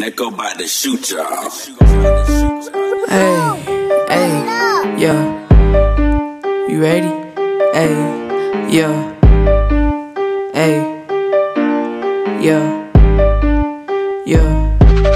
Neko about to shoot y'all. Hey, hey, yeah. You ready? Hey, yeah. Hey, yeah. Yeah.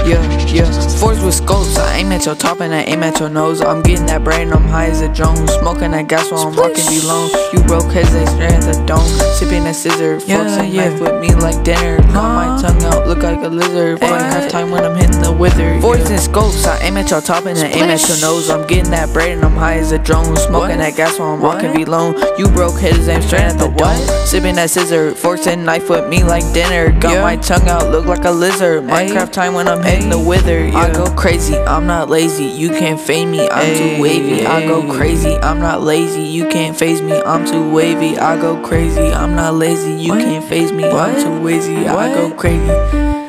Yeah, yeah. Force with scopes. I aim at your top and I aim at your nose. I'm getting that brain, I'm high as a drone. Smoking that gas while I'm rocking alone. You broke heads, they stare at the dome. Sipping a scissor, forks Yeah, and yeah. knife with me like dinner. Got my tongue out, look like a lizard. Fun half time when I'm hitting the wither. Force and scopes. I aim at your top and I aim at your nose. I'm getting that brain and I'm high as a drone. Smoking that gas while I'm rocking alone. You broke heads, aim straight at the dome. Sipping that scissor, forks and knife with me like dinner. Got my tongue out, look like a lizard. Minecraft time when I'm hitting the wither. I go crazy, I'm not lazy. You can't fade me, I'm too wavy. I go crazy, I'm not lazy. You can't phase me, I'm too wavy. I go crazy, I'm not lazy. You can't phase me, I'm too wavy. I go crazy.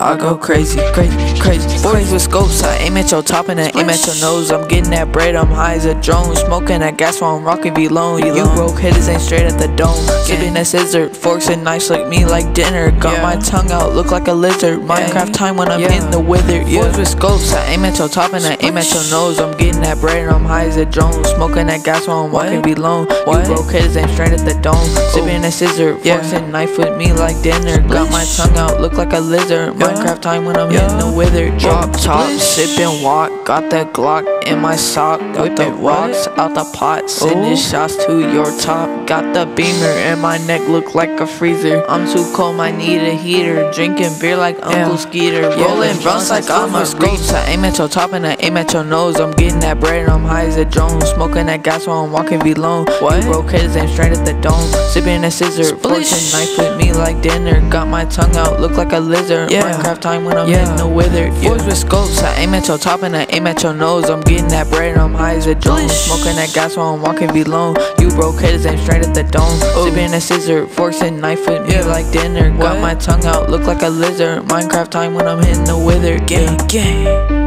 I go crazy, crazy, crazy. Forties with scopes, I aim at your top and I aim at your nose. I'm getting that bread, I'm high as a drone. Smoking that gas while I'm rocking below. You broke hitters ain't straight at the dome. Sipping that scissor, forks and knives like me like dinner. Got Yeah. my tongue out, look like a lizard. Minecraft time when I'm Yeah. hitting the wither. Forties with scopes, I aim at your top and I aim at your nose. I'm getting that bread and I'm high as a drone. Smoking that gas while I'm walking below. You broke hitters ain't straight at the dome. Sipping that scissor, Yeah. forks and knife with me like dinner. Got my tongue out, look like a lizard. Minecraft time when I'm hitting the wither. Drop top, sipping walk. Got the Glock in my sock. Got Whip the rocks out the pot. Sending oh. shots to your top. Got the beamer and my neck look like a freezer. I'm too cold, I need a heater. Drinking beer like Uncle Yeah. Skeeter. Yeah. Rolling blunts like I'm a scopes. I aim at your top and I aim at your nose. I'm getting that bread and I'm high as a drone. Smoking that gas while I'm walking below. What? You broke heads and straight at the dome. Sipping a scissor, forks and knife with me like dinner. Got my tongue out, look like a lizard. Yeah. Minecraft time when I'm Yeah. hitting the wither. Yeah. With scopes, I aim at your top and I aim at your nose. I'm getting that bread and I'm high as a drone. Smoking that gas while I'm walking below. You broke heads and straight at the dome. Sipping a scissor, forks and knife with me Yeah. like dinner. Got What? my tongue out, look like a lizard. Minecraft time when I'm hitting the wither. Gang, gang.